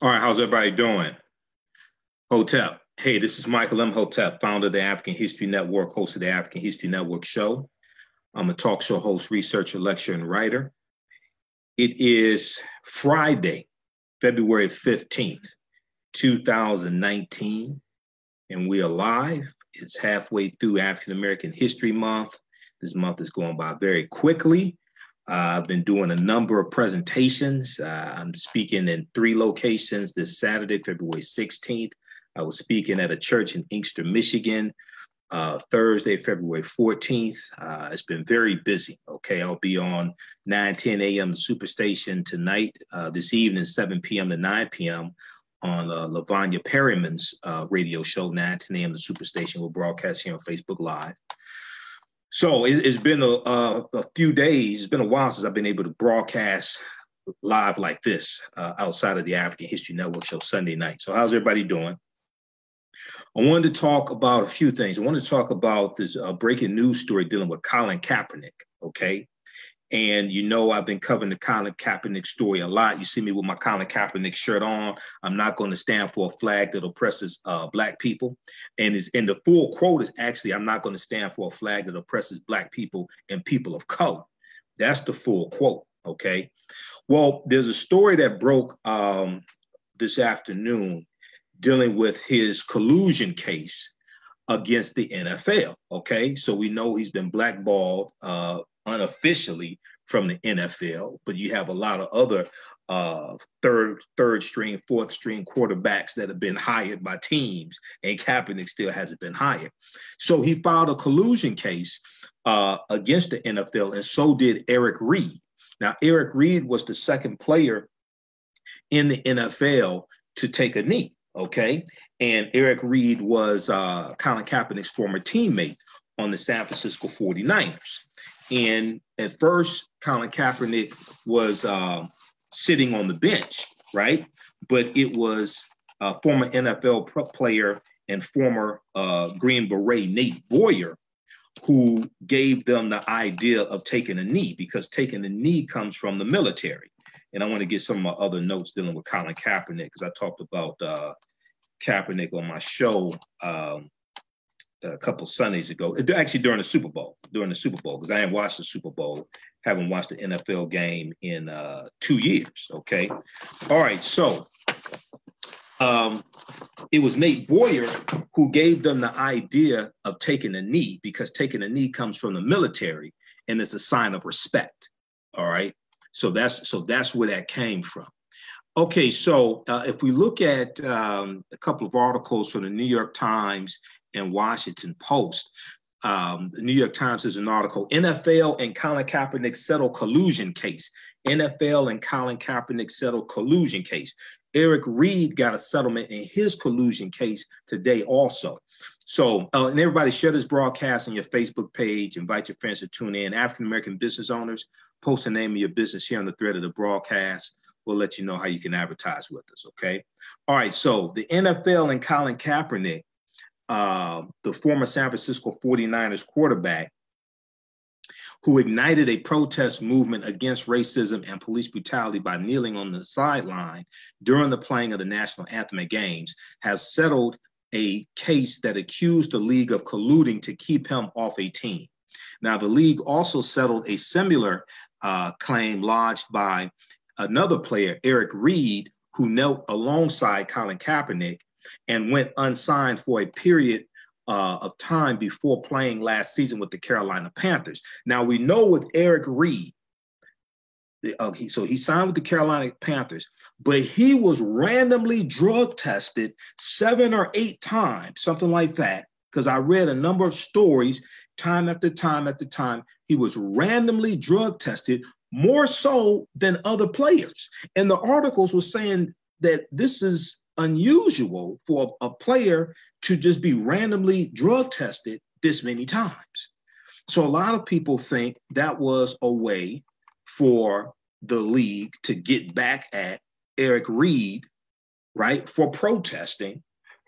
All right, how's everybody doing? Hotep. Hey, this is Michael Imhotep, founder of the African History Network, host of the African History Network show. I'm a talk show host, researcher, lecturer, and writer. It is Friday, February 15th, 2019, and we are live. It's halfway through African American History Month. This month is going by very quickly. Uh, I've been doing a number of presentations. Uh, I'm speaking in three locations this Saturday, February 16th. I was speaking at a church in Inkster, Michigan, uh, Thursday, February 14th. Uh, it's been very busy. Okay, I'll be on 9 10 a.m. Superstation tonight, uh, this evening, 7 p.m. to 9 p.m. on uh, Lavonia Perryman's radio show, 9 10 a.m. The Superstation will broadcast here on Facebook Live. So it, has been a, a, few days, it's been a while since I've been able to broadcast live like this uh, outside of the African History Network show Sunday night. So, how's everybody doing? I wanted to talk about a few things. I wanted to talk about this uh, breaking news story dealing with Colin Kaepernick. Okay. And you know, I've been covering the Colin Kaepernick story a lot. You see me with my Colin Kaepernick shirt on. I'm not going to stand for a flag that oppresses uh, Black people. And is in the full quote is actually, I'm not going to stand for a flag that oppresses Black people and people of color. That's the full quote. Okay. Well, there's a story that broke um, this afternoon dealing with his collusion case against the NFL. Okay. So we know he's been blackballed uh, unofficially from the NFL, but you have a lot of other uh, third, third string, fourth string quarterbacks that have been hired by teams, and Kaepernick still hasn't been hired. So he filed a collusion case uh, against the NFL, and so did Eric Reid. Now, Eric Reid was the second player in the NFL to take a knee. Okay, and Eric Reid was uh, Colin Kaepernick's former teammate on the San Francisco 49ers. And at first, Colin Kaepernick was uh, sitting on the bench, right? But it was a former NFL player and former uh, Green Beret Nate Boyer who gave them the idea of taking a knee because taking a knee comes from the military. And I want to get some of my other notes dealing with Colin Kaepernick because I talked about uh, Kaepernick on my show um, a couple Sundays ago, actually during the Super Bowl, during the Super Bowl, because I haven't watched the Super Bowl, haven't watched the NFL game in uh, two years. Okay. All right. So um, it was Nate Boyer who gave them the idea of taking a knee because taking a knee comes from the military and it's a sign of respect. All right. So that's so that's where that came from. Okay, so uh, if we look at um, a couple of articles from the New York Times and Washington Post. Um, the New York Times has an article NFL and Colin Kaepernick settle collusion case. NFL and Colin Kaepernick settle collusion case. Eric Reid got a settlement in his collusion case today also. So, uh, and everybody share this broadcast on your Facebook page. Invite your friends to tune in. African American business owners, post the name of your business here on the thread of the broadcast. We'll let you know how you can advertise with us. Okay. All right. So the NFL and Colin Kaepernick uh, the former San Francisco 49ers quarterback, who ignited a protest movement against racism and police brutality by kneeling on the sideline during the playing of the national anthem at games, has settled a case that accused the league of colluding to keep him off a team. Now, the league also settled a similar uh, claim lodged by another player, Eric Reid, who knelt alongside Colin Kaepernick and went unsigned for a period uh, of time before playing last season with the Carolina Panthers. Now we know with Eric Reid, uh, he, so he signed with the Carolina Panthers, but he was randomly drug tested seven or eight times, something like that. Because I read a number of stories, time after time after time, he was randomly drug tested more so than other players. And the articles were saying that this is unusual for a player to just be randomly drug tested this many times. So a lot of people think that was a way for the league to get back at Eric Reid, right, for protesting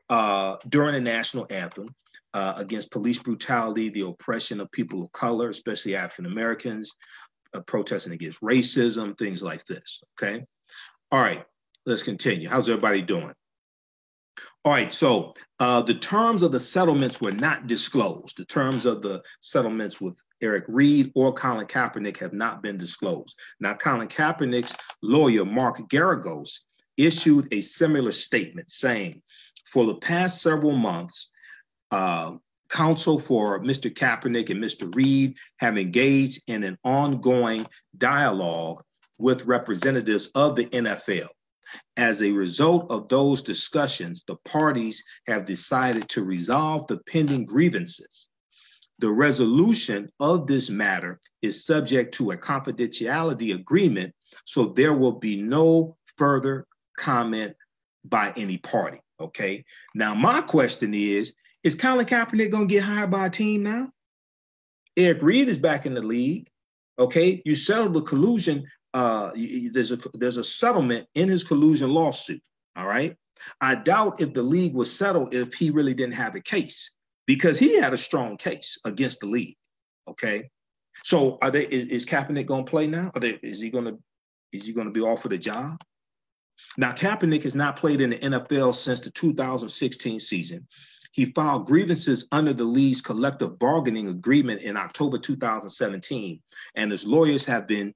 uh, during the national anthem uh, against police brutality, the oppression of people of color, especially African Americans, uh, protesting against racism, things like this. Okay. All right. let's continue. How's everybody doing? All right, so uh, the terms of the settlements were not disclosed. The terms of the settlements with Eric Reid or Colin Kaepernick have not been disclosed. Now, Colin Kaepernick's lawyer, Mark Geragos, issued a similar statement saying, for the past several months, uh, counsel for Mr. Kaepernick and Mr. Reid have engaged in an ongoing dialogue with representatives of the NFL. As a result of those discussions, the parties have decided to resolve the pending grievances. The resolution of this matter is subject to a confidentiality agreement, so there will be no further comment by any party. Okay. Now, my question is Is Colin Kaepernick going to get hired by a team now? Eric Reid is back in the league. Okay. You settled the collusion uh, there's a there's a settlement in his collusion lawsuit. All right. I doubt if the league was settled if he really didn't have a case because he had a strong case against the league. Okay. So are they is, is Kaepernick going to play now? They, is he going to is he going to be offered a job? Now Kaepernick has not played in the NFL since the 2016 season. He filed grievances under the league's collective bargaining agreement in October 2017, and his lawyers have been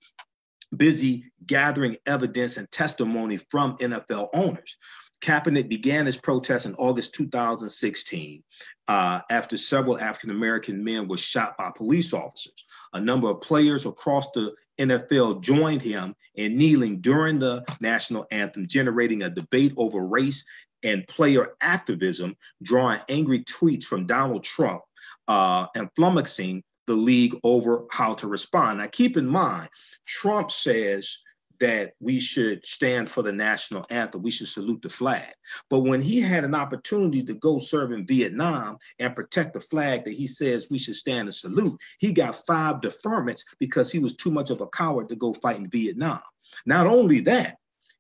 busy gathering evidence and testimony from NFL owners. Kaepernick began his protest in August 2016 uh, after several African American men were shot by police officers. A number of players across the NFL joined him in kneeling during the national anthem, generating a debate over race and player activism, drawing angry tweets from Donald Trump uh, and flummoxing the league over how to respond. Now, keep in mind, Trump says that we should stand for the national anthem. We should salute the flag. But when he had an opportunity to go serve in Vietnam and protect the flag that he says we should stand and salute, he got five deferments because he was too much of a coward to go fight in Vietnam. Not only that,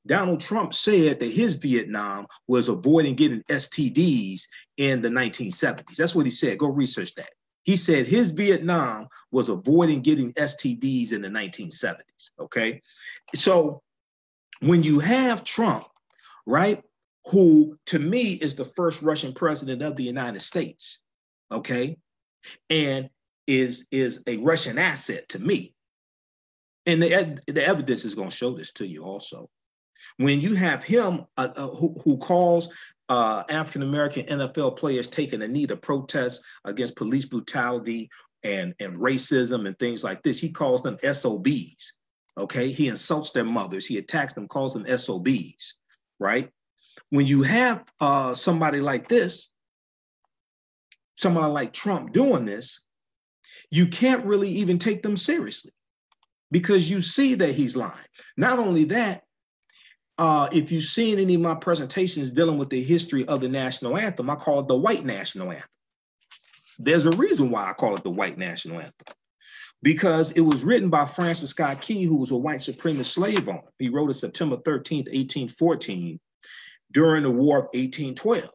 Donald Trump said that his Vietnam was avoiding getting STDs in the 1970s. That's what he said. Go research that. He said his Vietnam was avoiding getting STDs in the 1970s. Okay. So when you have Trump, right, who to me is the first Russian president of the United States, okay, and is is a Russian asset to me. And the, the evidence is going to show this to you also. When you have him uh, uh, who, who calls uh, African American NFL players taking a knee to protest against police brutality and, and racism and things like this. He calls them SOBs. Okay. He insults their mothers, he attacks them, calls them SOBs, right? When you have uh, somebody like this, somebody like Trump doing this, you can't really even take them seriously because you see that he's lying. Not only that, uh, if you've seen any of my presentations dealing with the history of the national anthem, I call it the white national anthem. There's a reason why I call it the white national anthem, because it was written by Francis Scott Key, who was a white supremacist slave owner. He wrote it September 13th, 1814, during the War of 1812.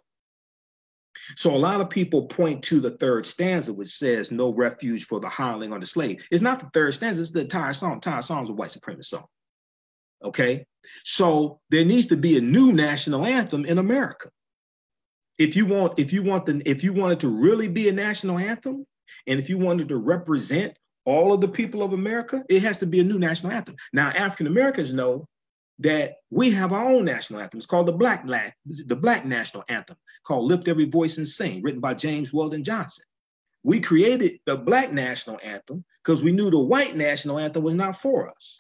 So a lot of people point to the third stanza, which says "No refuge for the hireling or the slave." It's not the third stanza; it's the entire song. The entire song is a white supremacist song. Okay. So there needs to be a new national anthem in America. If you want, if you want the, if you wanted to really be a national anthem, and if you wanted to represent all of the people of America, it has to be a new national anthem. Now, African Americans know that we have our own national anthem. It's called the Black the Black National Anthem, called "Lift Every Voice and Sing," written by James Weldon Johnson. We created the Black National Anthem because we knew the white national anthem was not for us.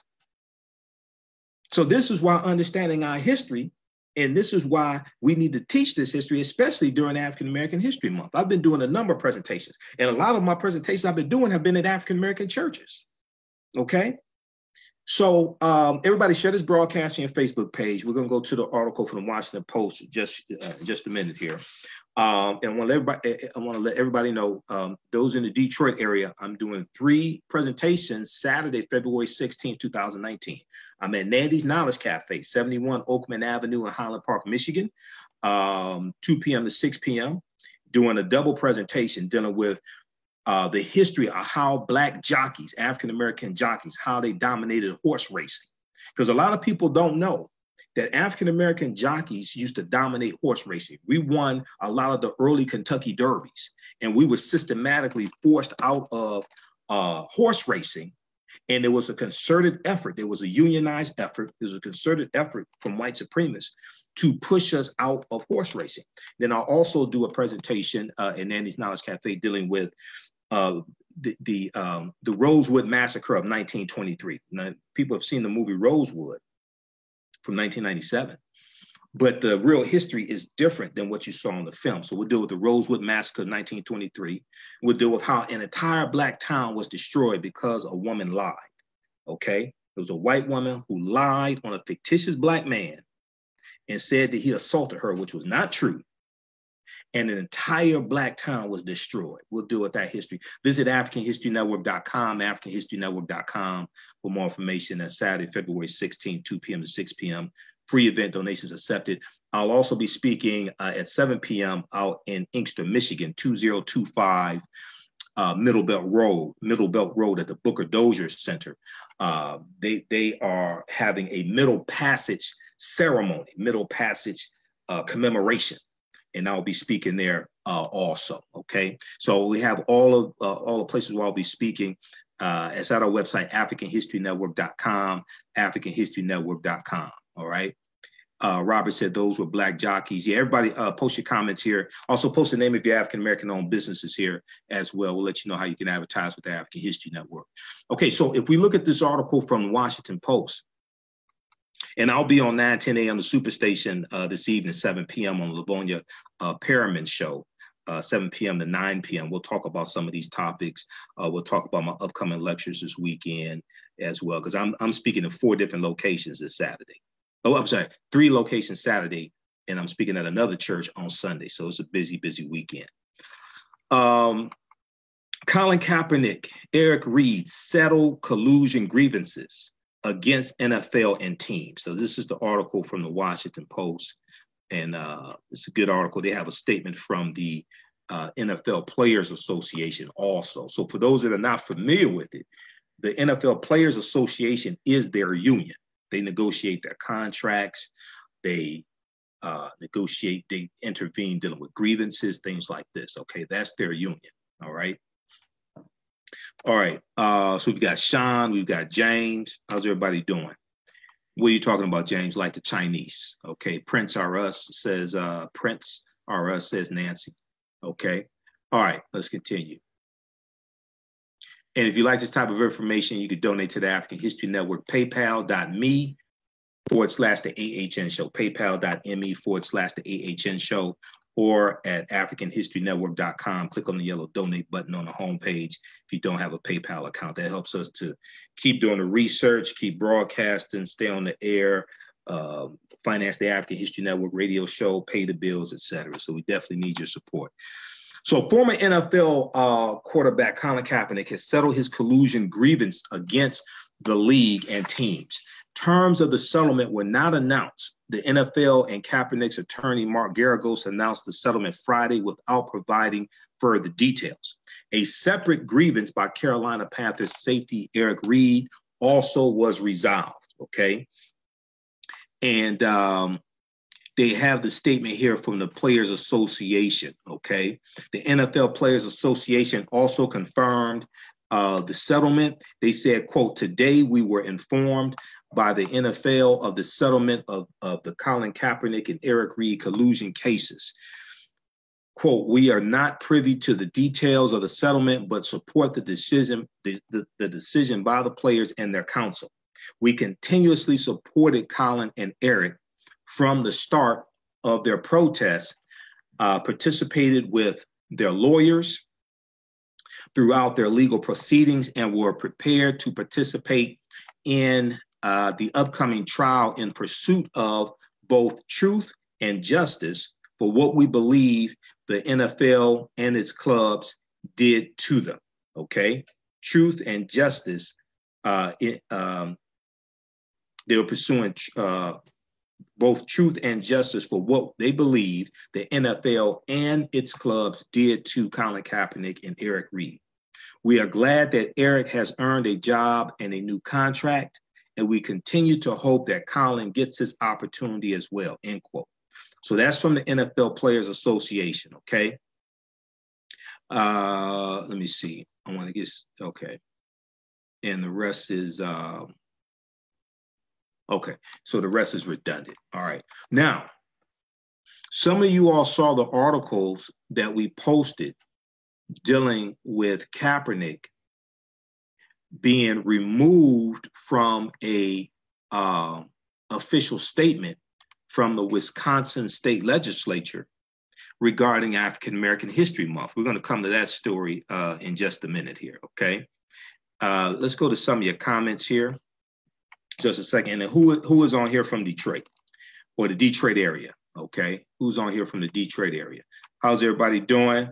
So this is why understanding our history, and this is why we need to teach this history, especially during African American History Month. I've been doing a number of presentations, and a lot of my presentations I've been doing have been at African American churches. Okay. So um, everybody share this broadcast on your Facebook page. We're going to go to the article from the Washington Post just uh, just a minute here. Um, and I want, everybody, I want to let everybody know um, those in the Detroit area, I'm doing three presentations Saturday, February 16, 2019. I'm at Nandi's Knowledge Cafe, 71 Oakman Avenue in Highland Park, Michigan, um, 2 p.m. to 6 p.m., doing a double presentation dealing with uh, the history of how Black jockeys, African American jockeys, how they dominated horse racing. Because a lot of people don't know that African American jockeys used to dominate horse racing. We won a lot of the early Kentucky Derbies, and we were systematically forced out of uh, horse racing. And there was a concerted effort. There was a unionized effort. There was a concerted effort from white supremacists to push us out of horse racing. Then I'll also do a presentation uh, in Andy's Knowledge Cafe dealing with uh, the the, um, the Rosewood Massacre of 1923. Now, people have seen the movie Rosewood from 1997, but the real history is different than what you saw in the film. So we'll deal with the Rosewood Massacre of 1923. We'll deal with how an entire black town was destroyed because a woman lied. Okay, it was a white woman who lied on a fictitious black man and said that he assaulted her, which was not true. And an entire black town was destroyed. We'll deal with that history. Visit AfricanHistoryNetwork.com, AfricanHistoryNetwork.com for more information. That's Saturday, February 16, 2 p.m. to 6 p.m. Free event donations accepted. I'll also be speaking uh, at 7 p.m. out in Inkster, Michigan, 2025 uh, Middle Belt Road, Middle Belt Road at the Booker Dozier Center. Uh, they, they are having a Middle Passage ceremony, Middle Passage uh, commemoration. And I'll be speaking there uh, also. Okay, so we have all of uh, all the places where I'll be speaking. Uh, it's at our website, AfricanHistoryNetwork.com, AfricanHistoryNetwork.com. All right. Uh, Robert said those were black jockeys. Yeah, everybody uh, post your comments here. Also post the name of your African American owned businesses here as well. We'll let you know how you can advertise with the African History Network. Okay, so if we look at this article from the Washington Post, and I'll be on 9, 10 a.m. the Superstation uh, this evening, 7 p.m. on Lavonia uh, Show. Uh, 7 p.m. to 9 p.m. We'll talk about some of these topics. Uh, we'll talk about my upcoming lectures this weekend as well, because I'm, I'm speaking in four different locations this Saturday. Oh, I'm sorry, three locations Saturday, and I'm speaking at another church on Sunday. So it's a busy, busy weekend. Um, Colin Kaepernick, Eric Reid, settle collusion grievances against NFL and teams. So this is the article from the Washington Post, and uh, it's a good article. They have a statement from the uh, NFL Players Association also. So for those that are not familiar with it, the NFL Players Association is their union. They negotiate their contracts. They uh, negotiate. They intervene dealing with grievances, things like this. Okay, that's their union. All right. All right. Uh, so we've got Sean, we've got James. How's everybody doing? What are you talking about, James? Like the Chinese. Okay. Prince R Us says uh Prince R Us says Nancy. Okay. All right, let's continue. And if you like this type of information, you could donate to the African History Network, paypal.me forward slash the AHN show, paypal.me forward slash the AHN show or at AfricanHistoryNetwork.com. Click on the yellow donate button on the homepage if you don't have a PayPal account. That helps us to keep doing the research, keep broadcasting, stay on the air, uh, finance the African History Network radio show, pay the bills, etc. So we definitely need your support. So former NFL uh, quarterback Colin Kaepernick has settled his collusion grievance against the league and teams. Terms of the settlement were not announced. The NFL and Kaepernick's attorney, Mark Geragos, announced the settlement Friday without providing further details. A separate grievance by Carolina Panthers safety Eric Reid also was resolved. Okay. And um, they have the statement here from the Players Association. Okay. The NFL Players Association also confirmed uh, the settlement. They said, quote, today we were informed by the NFL of the settlement of, of the Colin Kaepernick and Eric Reid collusion cases. Quote, we are not privy to the details of the settlement, but support the decision, the, the, the decision by the players and their counsel. We continuously supported Colin and Eric from the start of their protests, uh, participated with their lawyers throughout their legal proceedings, and were prepared to participate in uh, the upcoming trial in pursuit of both truth and justice for what we believe the NFL and its clubs did to them. Okay, truth and justice. Uh, it, um, they were pursuing uh, both truth and justice for what they believe the NFL and its clubs did to Colin Kaepernick and Eric Reid. We are glad that Eric has earned a job and a new contract and we continue to hope that Colin gets his opportunity as well, end quote. So that's from the NFL Players Association, okay? Uh, let me see. I want to get, okay. And the rest is, uh, okay. So the rest is redundant. All right. Now, some of you all saw the articles that we posted dealing with Kaepernick being removed from a uh, official statement from the Wisconsin state legislature regarding African American History Month. We're going to come to that story uh, in just a minute here, okay? Uh, let's go to some of your comments here. Just a second. And who, who is on here from Detroit or the Detroit area, okay? Who's on here from the Detroit area? How's everybody doing?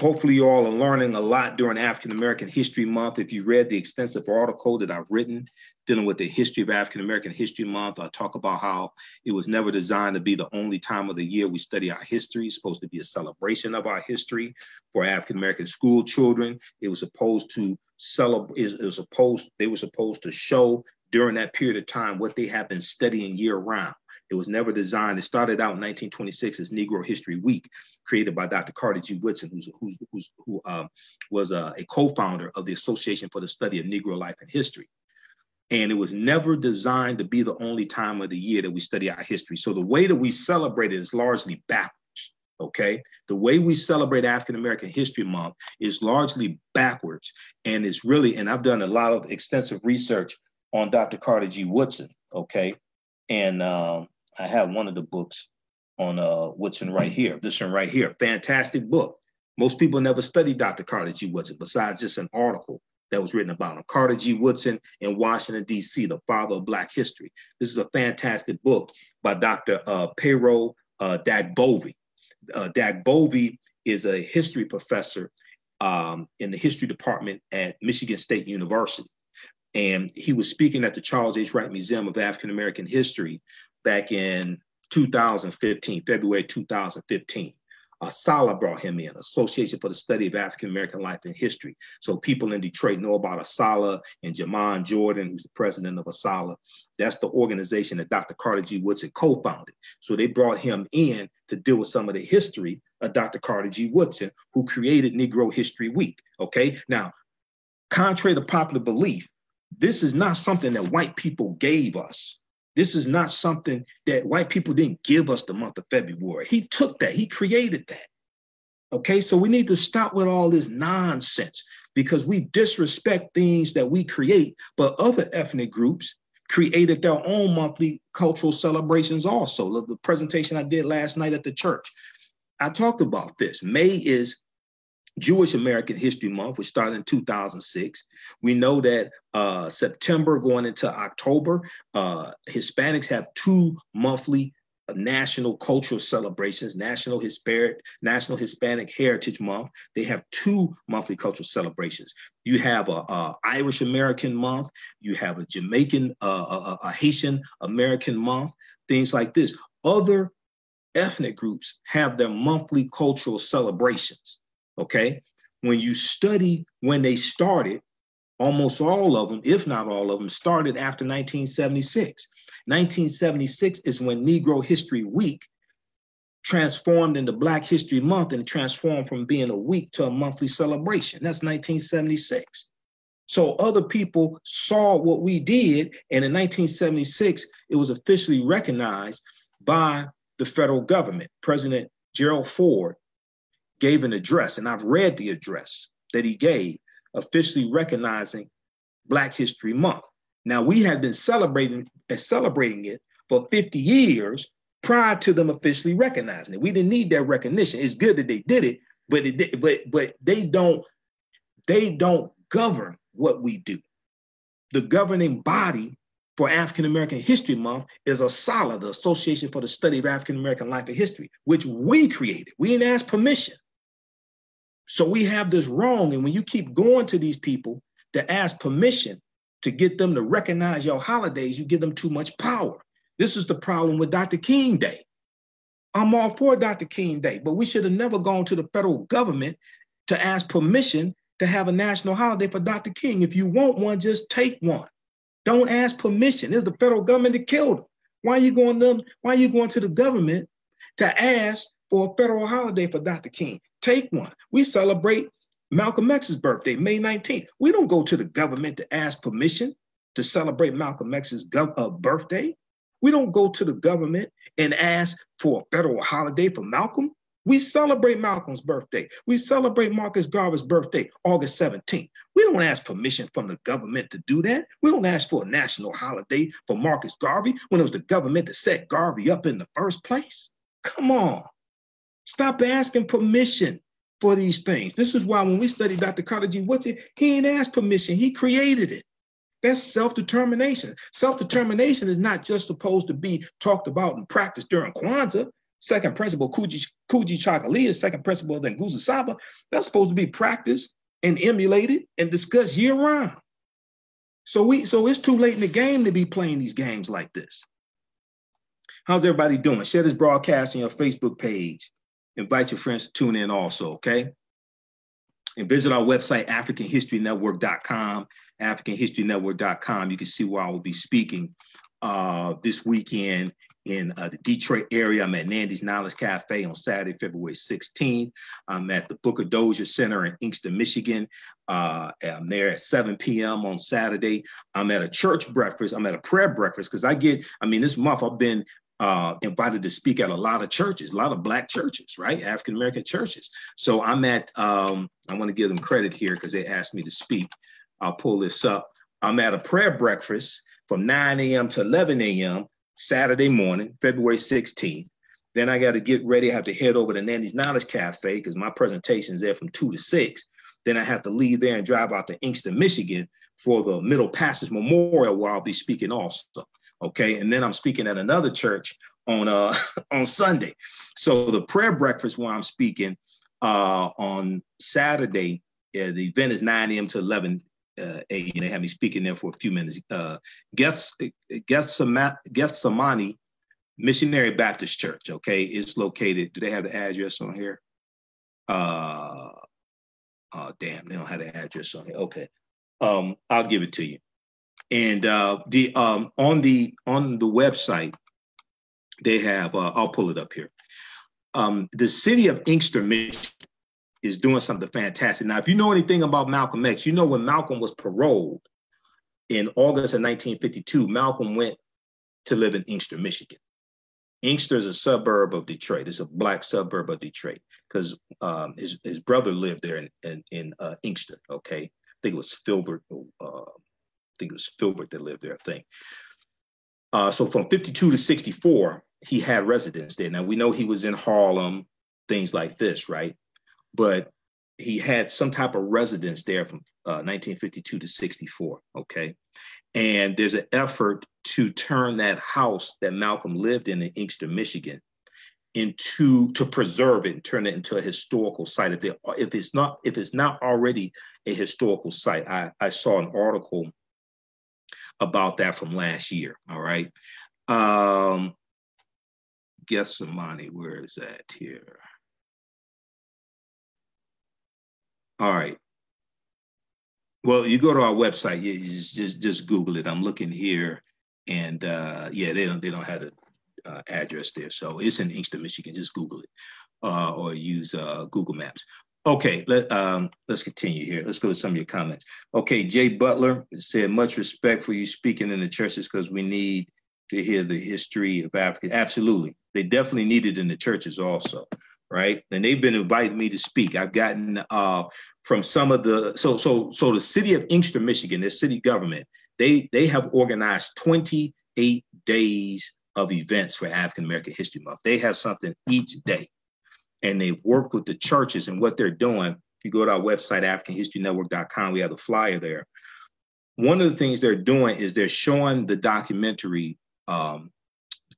Hopefully, you all are learning a lot during African American History Month. If you read the extensive article that I've written dealing with the history of African American History Month, I talk about how it was never designed to be the only time of the year we study our history. It's supposed to be a celebration of our history for African American school children. It was supposed to celebrate, it was supposed, they were supposed to show during that period of time what they have been studying year round. It was never designed. It started out in 1926 as Negro History Week, created by Dr. Carter G. Woodson, who's, who's, who's who um, was a, a co-founder of the Association for the Study of Negro Life and History. And it was never designed to be the only time of the year that we study our history. So the way that we celebrate it is largely backwards. Okay. The way we celebrate African American History Month is largely backwards. And it's really, and I've done a lot of extensive research on Dr. Carter G. Woodson. Okay. And um, I have one of the books on uh, Woodson right here. This one right here, fantastic book. Most people never study Dr. Carter G. Woodson besides just an article that was written about him. Carter G. Woodson in Washington, D.C., the father of Black history. This is a fantastic book by Dr. Uh, Pero uh. Uh, is a history professor um, in the history department at Michigan State University. And he was speaking at the Charles H. Wright Museum of African American History back in 2015, February 2015. ASALH brought him in, Association for the Study of African American Life and History. So people in Detroit know about ASALH and Jamon Jordan, who's the president of ASALH. That's the organization that Dr. Carter G. Woodson co-founded. So they brought him in to deal with some of the history of Dr. Carter G. Woodson, who created Negro History Week. Okay, now, contrary to popular belief, this is not something that white people gave us. This is not something that white people didn't give us the month of February. He took that, he created that. Okay, so we need to stop with all this nonsense because we disrespect things that we create, but other ethnic groups created their own monthly cultural celebrations also. The presentation I did last night at the church, I talked about this. May is Jewish American History Month, which started in 2006. We know that uh, September going into October, uh, Hispanics have two monthly national cultural celebrations, National Hispanic, National Hispanic Heritage Month. They have two monthly cultural celebrations. You have a, a Irish American Month. You have a Jamaican, uh, a, a Haitian American Month. Things like this. Other ethnic groups have their monthly cultural celebrations. Okay. When you study when they started, almost all of them, if not all of them, started after 1976. 1976 is when Negro History Week transformed into Black History Month and transformed from being a week to a monthly celebration. That's 1976. So other people saw what we did, and in 1976, it was officially recognized by the federal government. President Gerald Ford gave an address, and I've read the address that he gave, officially recognizing Black History Month. Now we have been celebrating uh, celebrating it for 50 years prior to them officially recognizing it. We didn't need that recognition. It's good that they did it, but it but but they don't they don't govern what we do. The governing body for African American History Month is ASALH, the Association for the Study of African American Life and History, which we created. We didn't ask permission. So we have this wrong. And when you keep going to these people to ask permission to get them to recognize your holidays, you give them too much power. This is the problem with Dr. King Day. I'm all for Dr. King Day, but we should have never gone to the federal government to ask permission to have a national holiday for Dr. King. If you want one, just take one. Don't ask permission. It's the federal government that killed him. Why are you going them? Why are you going to the government to ask for a federal holiday for Dr. King? Take one. We celebrate Malcolm X's birthday, May 19th. We don't go to the government to ask permission to celebrate Malcolm X's uh, birthday. We don't go to the government and ask for a federal holiday for Malcolm. We celebrate Malcolm's birthday. We celebrate Marcus Garvey's birthday, August 17th. We don't ask permission from the government to do that. We don't ask for a national holiday for Marcus Garvey when it was the government that set Garvey up in the first place. Come on. Stop asking permission for these things. This is why when we study Dr. Carter G. Woodson, he ain't asked permission, he created it. That's self-determination. Self-determination is not just supposed to be talked about and practiced during Kwanzaa. Second principle, Kuji, Kujichagulia, second principle, then Nguzo Saba. That's supposed to be practiced and emulated and discussed year round. So we so it's too late in the game to be playing these games like this. How's everybody doing? Share this broadcast on your Facebook page. Invite your friends to tune in also, okay? And visit our website, AfricanHistoryNetwork.com, AfricanHistoryNetwork.com. You can see where I will be speaking uh, this weekend in uh, the Detroit area. I'm at Nandi's Knowledge Cafe on Saturday, February 16th. I'm at the Booker Dozier Center in Inkster, Michigan. Uh, I'm there at 7 p.m. on Saturday. I'm at a church breakfast. I'm at a prayer breakfast because I get, I mean, this month I've been uh, invited to speak at a lot of churches, a lot of Black churches, right? African American churches. So I'm at, um, I want to give them credit here because they asked me to speak. I'll pull this up. I'm at a prayer breakfast from 9 a.m. to 11 a.m. Saturday morning, February 16th. Then I got to get ready. I have to head over to Nandi's Knowledge Cafe because my presentation is there from 2 to 6. Then I have to leave there and drive out to Inkster, Michigan for the Middle Passage Memorial where I'll be speaking also. Okay. And then I'm speaking at another church on uh on Sunday. So the prayer breakfast where I'm speaking uh on Saturday, the event is 9 a.m. to 11 uh, a.m. They have me speaking there for a few minutes. Uh Gethsemane Missionary Baptist Church, okay, it's located. Do they have the address on here? Uh oh damn, they don't have the address on here. Okay. Um, I'll give it to you. And uh, the um, on the on the website, they have. Uh, I'll pull it up here. Um, the city of Inkster, Michigan, is doing something fantastic. Now, if you know anything about Malcolm X, you know when Malcolm was paroled in August of 1952, Malcolm went to live in Inkster, Michigan. Inkster is a suburb of Detroit. It's a black suburb of Detroit because um, his his brother lived there in in, in uh, Inkster. Okay, I think it was Philbert. Uh, think it was Philbert that lived there, I think. Uh, so from 52 to 64, he had residence there. Now we know he was in Harlem, things like this, right? But he had some type of residence there from uh, 1952 to 64, okay? And there's an effort to turn that house that Malcolm lived in in Inkster, Michigan, into to preserve it and turn it into a historical site. If, if it's not if it's not already a historical site, I, I saw an article about that from last year. All right. Um, Gethsemane, where is that here? All right. Well, you go to our website. You just just, just Google it. I'm looking here, and uh, yeah, they don't they don't have the uh, address there, so it's in Inkster, Michigan. Just Google it, uh, or use uh, Google Maps. Okay, let, um, let's continue here. Let's go to some of your comments. Okay, Jay Butler said, much respect for you speaking in the churches because we need to hear the history of Africa. Absolutely. They definitely need it in the churches also, right? And they've been inviting me to speak. I've gotten uh, from some of the, so, so, so the city of Inkster, Michigan, their city government, they, they have organized 28 days of events for African American History Month. They have something each day and they've worked with the churches and what they're doing. If you go to our website, AfricanHistoryNetwork.com, we have a flyer there. One of the things they're doing is they're showing the documentary um,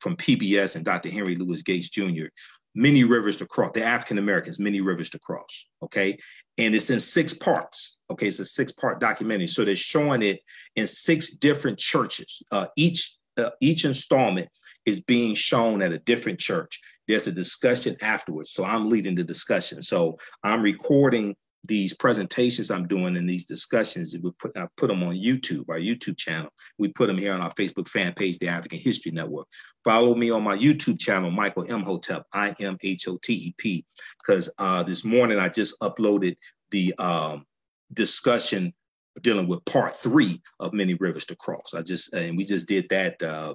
from PBS and Dr. Henry Louis Gates Jr., Many Rivers to Cross, the African Americans, Many Rivers to Cross, okay? And it's in six parts, okay? It's a six part documentary. So they're showing it in six different churches. Uh, each, uh, each installment is being shown at a different church there's a discussion afterwards. So I'm leading the discussion. So I'm recording these presentations I'm doing and these discussions, we put, I put them on YouTube, our YouTube channel. We put them here on our Facebook fan page, the African History Network. Follow me on my YouTube channel, Michael Imhotep, I M H O T E P, because uh, this morning I just uploaded the um, discussion dealing with part three of Many Rivers to Cross. I just, and we just did that uh,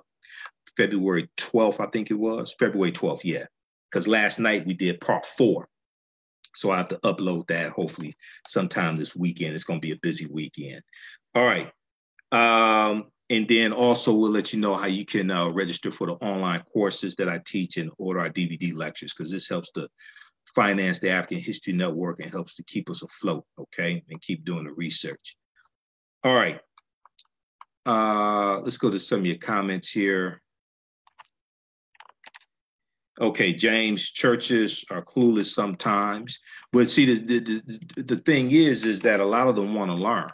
February 12th, I think it was, February 12th, yeah. Because last night we did part four so I have to upload that hopefully sometime this weekend. It's going to be a busy weekend. All right. Um, and then also we'll let you know how you can uh, register for the online courses that I teach and order our DVD lectures because this helps to finance the African History Network and helps to keep us afloat, okay, and keep doing the research. All right. Uh, let's go to some of your comments here. Okay, James, churches are clueless sometimes. But see, the, the, the, the thing is, is that a lot of them want to learn.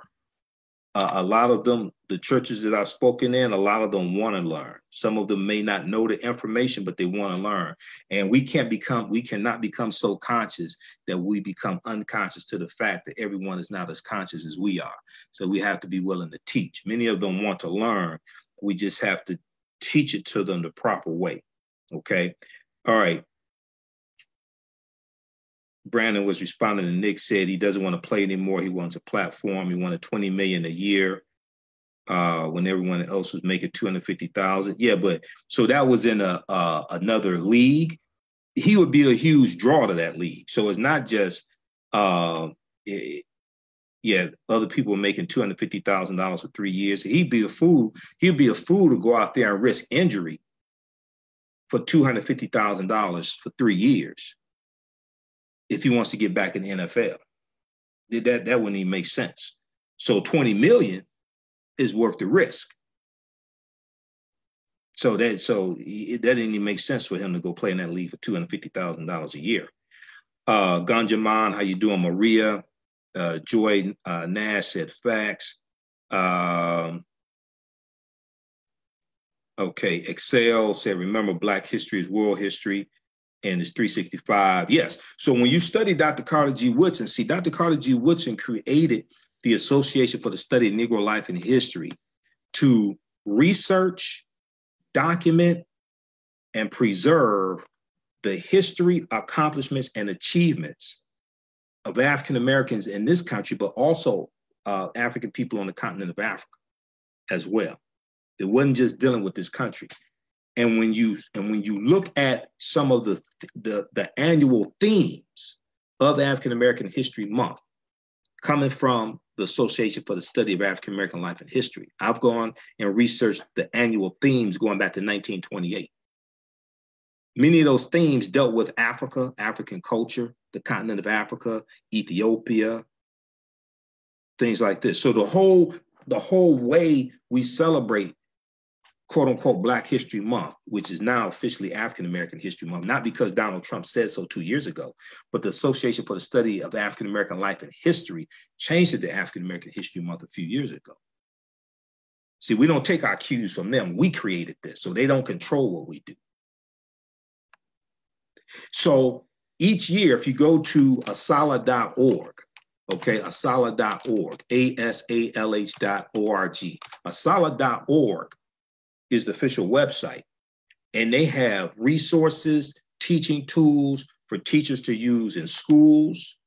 Uh, a lot of them, the churches that I've spoken in, a lot of them want to learn. Some of them may not know the information, but they want to learn. And we can't become, we cannot become so conscious that we become unconscious to the fact that everyone is not as conscious as we are. So we have to be willing to teach. Many of them want to learn. We just have to teach it to them the proper way. Okay. All right. Brandon was responding to Nick said he doesn't want to play anymore. He wants a platform. He wanted 20 million a year uh, when everyone else was making 250,000. Yeah, but so that was in a uh, another league. He would be a huge draw to that league. So it's not just uh, it, yeah, other people making two hundred fifty thousand dollars for three years. He'd be a fool. He'd be a fool to go out there and risk injury for $250,000 for three years if he wants to get back in the NFL. That, that wouldn't even make sense. So 20 million is worth the risk. So that so it, that didn't even make sense for him to go play in that league for two hundred fifty thousand dollars a year. Uh, Ganjaman, how you doing, Maria? Uh, Joy uh, Nash said facts. Um, Okay, Excel said, remember Black history is world history and it's 365. Yes. So when you study Dr. Carter G. Woodson, see, Dr. Carter G. Woodson created the Association for the Study of Negro Life and History to research, document, and preserve the history, accomplishments, and achievements of African Americans in this country, but also uh, African people on the continent of Africa as well. It wasn't just dealing with this country. And when you and when you look at some of the the, the annual themes of African American History Month, coming from the Association for the Study of African American Life and History, I've gone and researched the annual themes going back to 1928. Many of those themes dealt with Africa, African culture, the continent of Africa, Ethiopia, things like this. So the whole the whole way we celebrate quote unquote Black History Month, which is now officially African American History Month, not because Donald Trump said so two years ago, but the Association for the Study of African American Life and History changed it to African American History Month a few years ago. See, we don't take our cues from them. We created this, so they don't control what we do. So each year, if you go to asalh.org, okay, asalh.org, A-S-A-L-H.org, asalh.org is the official website. And they have resources, teaching tools for teachers to use in schools,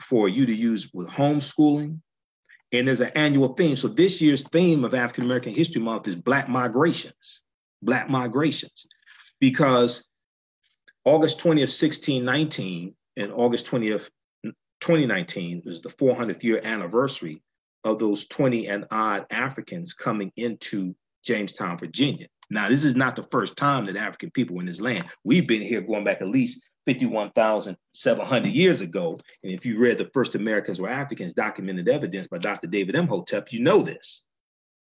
for you to use with homeschooling. And there's an annual theme. So this year's theme of African American History Month is Black migrations, Black migrations, because August 20th, 1619 and August 20th, 2019 is the 400th year anniversary of those 20 and odd Africans coming into Jamestown, Virginia. Now, this is not the first time that African people in this land. We've been here going back at least 51,700 years ago. And if you read The First Americans Were Africans, documented evidence by Dr. David Imhotep, you know this.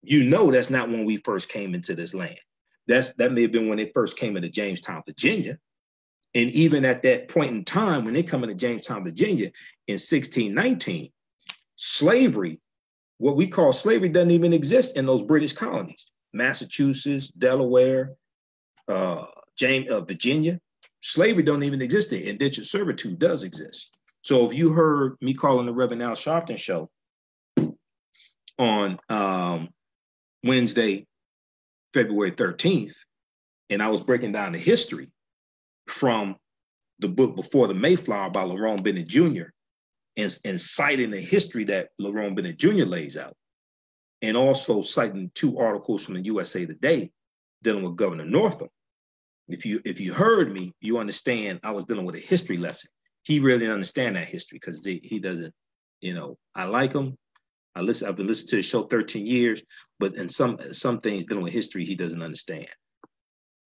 You know that's not when we first came into this land. That's, that may have been when they first came into Jamestown, Virginia. And even at that point in time, when they come into Jamestown, Virginia in 1619, slavery, what we call slavery, doesn't even exist in those British colonies. Massachusetts, Delaware, uh, James, uh, Virginia. Slavery don't even exist there. Indentured servitude does exist. So if you heard me calling the Reverend Al Sharpton show on um, Wednesday, February 13th, and I was breaking down the history from the book Before the Mayflower by Lerone Bennett Jr. And, and citing the history that Lerone Bennett Jr. lays out, and also citing two articles from the USA Today dealing with Governor Northam. If you if you heard me, you understand I was dealing with a history lesson. He really didn't understand that history because he doesn't, you know, I like him. I listen, I've been listening to his show 13 years, but in some some things dealing with history, he doesn't understand.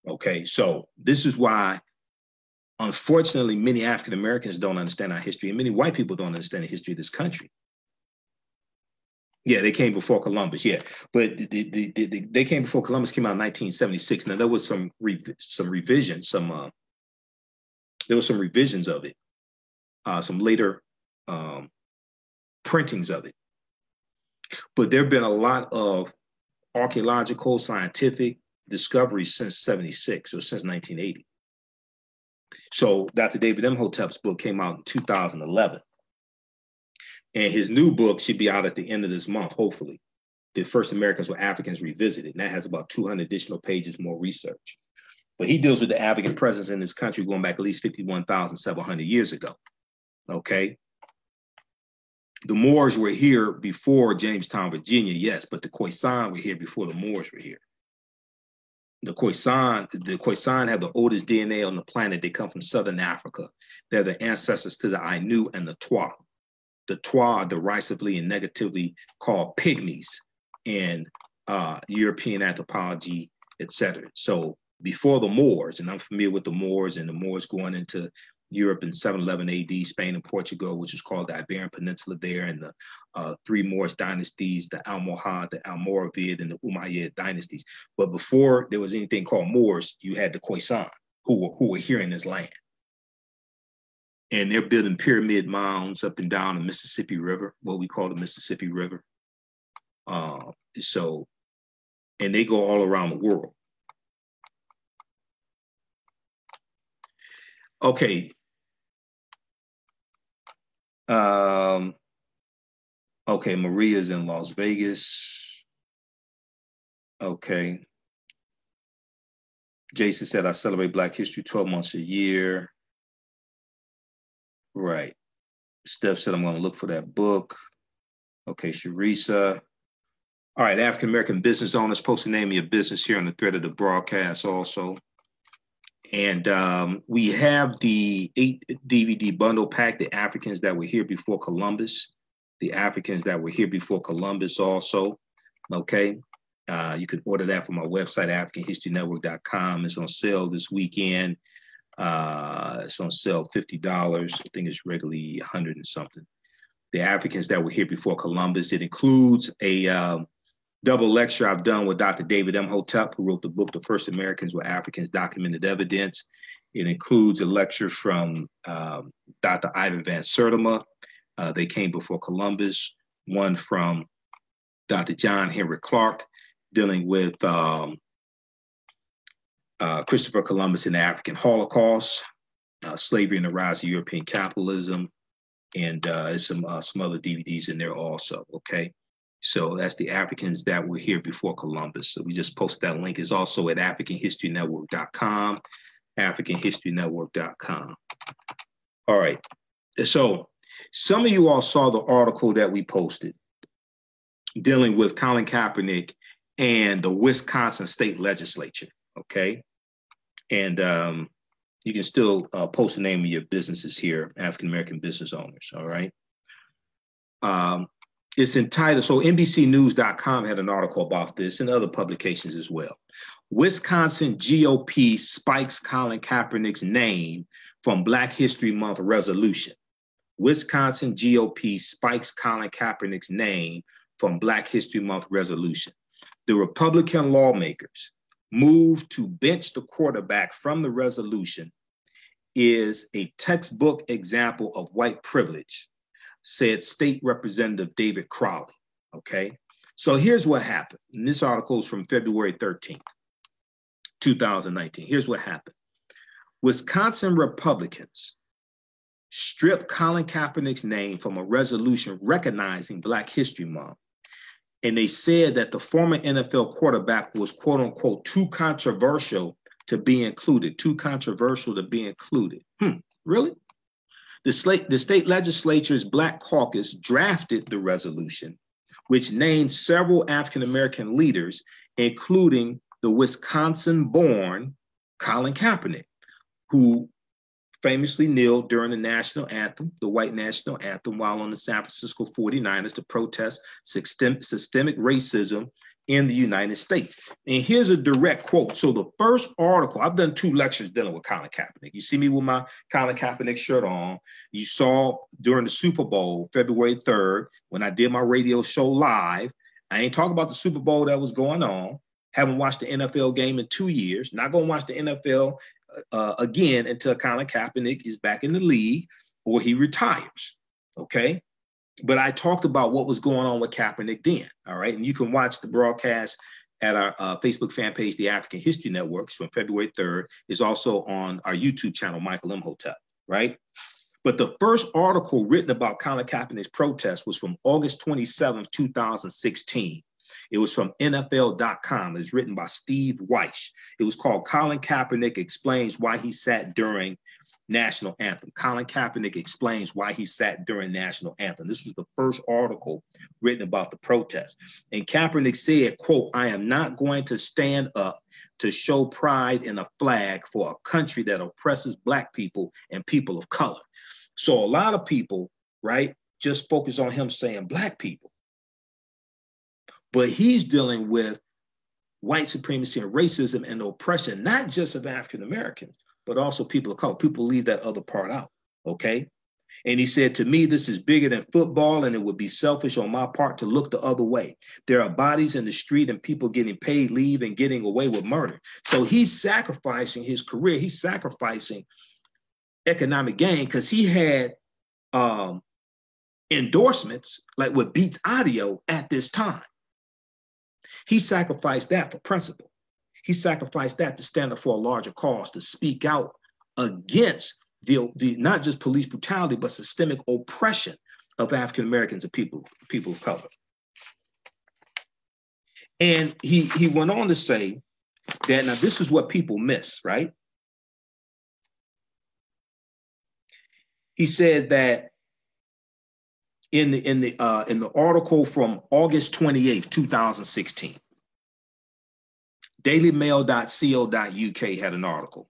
Okay, so this is why unfortunately, many African Americans don't understand our history, and many white people don't understand the history of this country. Yeah, they came before Columbus. Yeah, but the, the, the, they came before Columbus came out in 1976. Now there was some rev- some revision, some uh, there was some revisions of it, uh, some later um, printings of it. But there have been a lot of archaeological, scientific discoveries since 76 or since 1980. So Dr. David Imhotep's book came out in 2011. And his new book should be out at the end of this month, hopefully. The First Americans were Africans Revisited. And that has about 200 additional pages more research. But he deals with the African presence in this country going back at least 51,700 years ago. Okay. The Moors were here before Jamestown, Virginia, yes, but the Khoisan were here before the Moors were here the Khoisan, the Khoisan have the oldest DNA on the planet. They come from Southern Africa. They're the ancestors to the Ainu and the Twa. The Twa are derisively and negatively called pygmies in uh, European anthropology, etc. So before the Moors, and I'm familiar with the Moors and the Moors going into Europe in 711 AD, Spain and Portugal, which was called the Iberian Peninsula there, and the uh, three Moorish dynasties, the Almohad, the Almoravid, and the Umayyad dynasties. But before there was anything called Moors, you had the Khoisan, who were, who were here in this land. And they're building pyramid mounds up and down the Mississippi River, what we call the Mississippi River. Uh, so, and they go all around the world. Okay, um, okay, Maria's in Las Vegas. Okay. Jason said, I celebrate Black History 12 months a year. Right. Steph said, I'm going to look for that book. Okay, Sharisa. All right, African American business owners, post the name of your business here on the thread of the broadcast also. And um, we have the eight DVD bundle pack, the Africans that were here before Columbus, the Africans that were here before Columbus also. Okay. Uh, you can order that from our website, AfricanHistoryNetwork.com. It's on sale this weekend. Uh, it's on sale $50. I think it's regularly 100 and something. The Africans that were here before Columbus. It includes a um, double lecture I've done with Dr. David Imhotep, who wrote the book, The First Americans Were Africans Documented Evidence. It includes a lecture from um, Dr. Ivan Van Sertima. Uh, they came before Columbus, one from Dr. John Henrik Clarke, dealing with um, uh, Christopher Columbus and the African Holocaust, uh, slavery and the rise of European capitalism, and uh, some uh, some other DVDs in there also. Okay, so that's the Africans that were here before Columbus. So we just posted that link. is also at AfricanHistoryNetwork.com, AfricanHistoryNetwork.com. All right. So some of you all saw the article that we posted dealing with Colin Kaepernick and the Wisconsin state legislature. Okay. And um, you can still uh, post the name of your businesses here, African American business owners. All right. Um, it's entitled, so NBCnews.com had an article about this and other publications as well. Wisconsin GOP spikes Colin Kaepernick's name from Black History Month resolution. Wisconsin GOP spikes Colin Kaepernick's name from Black History Month resolution. The Republican lawmakers move to bench the quarterback from the resolution is a textbook example of white privilege said State Representative David Crowley. Okay. So here's what happened. And this article is from February 13th, 2019. Here's what happened Wisconsin Republicans stripped Colin Kaepernick's name from a resolution recognizing Black History Month. And they said that the former NFL quarterback was quote unquote too controversial to be included, too controversial to be included. Hmm, really? The, slate, the state legislature's Black Caucus drafted the resolution, which named several African American leaders, including the Wisconsin born Colin Kaepernick, who famously kneeled during the national anthem, the white national anthem, while on the San Francisco 49ers to protest system, systemic racism in the United States. And here's a direct quote. So the first article, I've done two lectures dealing with Colin Kaepernick. You see me with my Colin Kaepernick shirt on. You saw during the Super Bowl, February 3rd, when I did my radio show live. I ain't talking about the Super Bowl that was going on. Haven't watched the NFL game in two years. Not going to watch the NFL uh, again until Colin Kaepernick is back in the league or he retires. Okay. But I talked about what was going on with Kaepernick then. All right. And you can watch the broadcast at our uh, Facebook fan page, the African History Networks from February 3rd. is also on our YouTube channel, Michael Imhotep. Right. But the first article written about Colin Kaepernick's protest was from August 27th, 2016. It was from NFL.com. It was written by Steve Wyche. It was called Colin Kaepernick Explains Why He Sat During National Anthem. Colin Kaepernick explains why he sat during National Anthem. This was the first article written about the protest. And Kaepernick said, quote, I am not going to stand up to show pride in a flag for a country that oppresses black people and people of color. So a lot of people, right, just focus on him saying black people but he's dealing with white supremacy and racism and oppression, not just of African Americans, but also people of color. People leave that other part out. Okay. And he said, To me, this is bigger than football, and it would be selfish on my part to look the other way. There are bodies in the street and people getting paid leave and getting away with murder. So he's sacrificing his career, he's sacrificing economic gain because he had um, endorsements like with Beats Audio at this time. He sacrificed that for principle. He sacrificed that to stand up for a larger cause, to speak out against the, the not just police brutality, but systemic oppression of African Americans and people, people of color. And he, he went on to say that now this is what people miss, right? He said that in the in the uh, in the article from August 28th, 2016. DailyMail.co.uk had an article.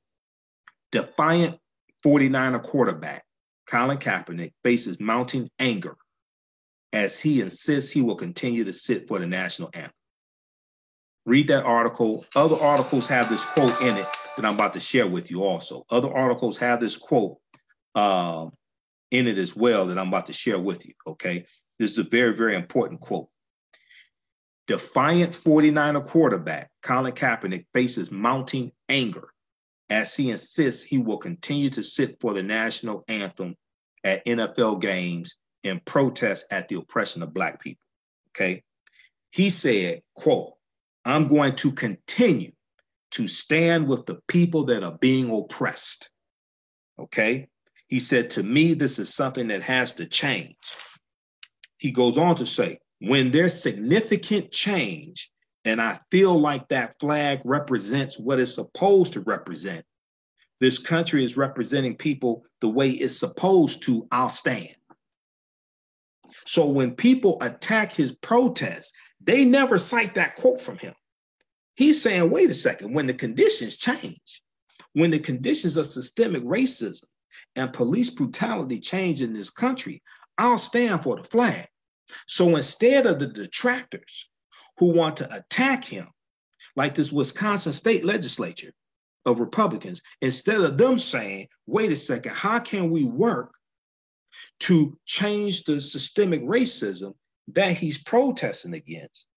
Defiant 49er quarterback Colin Kaepernick faces mounting anger as he insists he will continue to sit for the national anthem. Read that article. Other articles have this quote in it that I'm about to share with you also. Other articles have this quote uh, in it as well that I'm about to share with you. Okay. This is a very, very important quote. Defiant 49er quarterback Colin Kaepernick faces mounting anger as he insists he will continue to sit for the national anthem at NFL games in protest at the oppression of Black people. Okay. He said, quote, I'm going to continue to stand with the people that are being oppressed. Okay. He said, To me, this is something that has to change. He goes on to say, When there's significant change, and I feel like that flag represents what it's supposed to represent, this country is representing people the way it's supposed to, I'll stand. So when people attack his protest, they never cite that quote from him. He's saying, wait a second, when the conditions change, when the conditions of systemic racism, and police brutality change in this country, I'll stand for the flag. So instead of the detractors who want to attack him, like this Wisconsin state legislature of Republicans, instead of them saying, wait a second, how can we work to change the systemic racism that he's protesting against?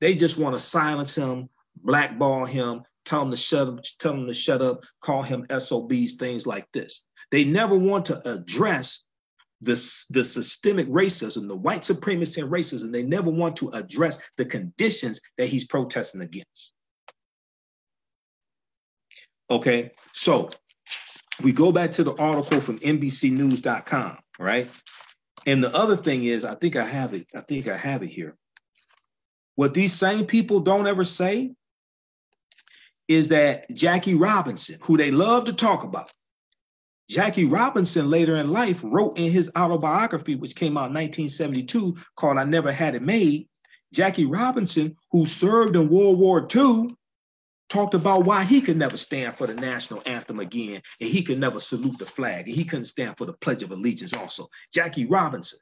They just want to silence him, blackball him, tell him to shut up, tell him to shut up, call him SOBs, things like this. They never want to address the, the systemic racism, the white supremacy and racism. They never want to address the conditions that he's protesting against. Okay, so we go back to the article from NBCNews.com, right? And the other thing is, I think I have it. I think I have it here. What these same people don't ever say is that Jackie Robinson, who they love to talk about, Jackie Robinson later in life wrote in his autobiography, which came out in 1972, called I Never Had It Made. Jackie Robinson, who served in World War II, talked about why he could never stand for the national anthem again, and he could never salute the flag, and he couldn't stand for the Pledge of Allegiance also. Jackie Robinson,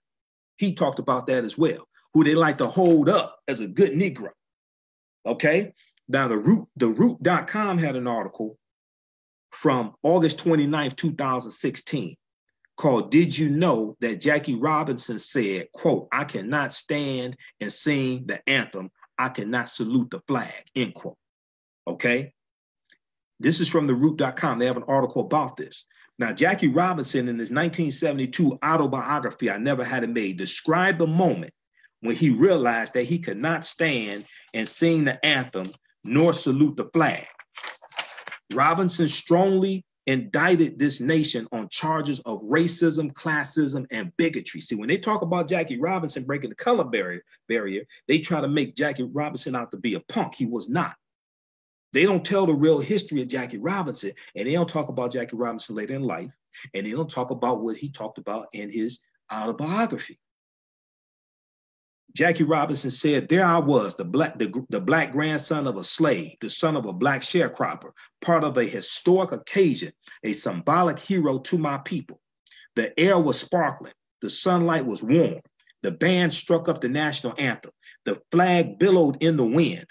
he talked about that as well, who they like to hold up as a good Negro. Okay? Now the root, the root.com had an article from August 29th, 2016 called Did You Know That Jackie Robinson said, quote, I cannot stand and sing the anthem. I cannot salute the flag, end quote. Okay. This is from the root.com. They have an article about this. Now, Jackie Robinson in his 1972 autobiography, I Never Had It Made, described the moment when he realized that he could not stand and sing the anthem nor salute the flag. Robinson strongly indicted this nation on charges of racism, classism, and bigotry. See, when they talk about Jackie Robinson breaking the color barrier, barrier, they try to make Jackie Robinson out to be a punk. He was not. They don't tell the real history of Jackie Robinson, and they don't talk about Jackie Robinson later in life, and they don't talk about what he talked about in his autobiography. Jackie Robinson said, There I was, the black, the, the black grandson of a slave, the son of a black sharecropper, part of a historic occasion, a symbolic hero to my people. The air was sparkling, the sunlight was warm, the band struck up the national anthem, the flag billowed in the wind.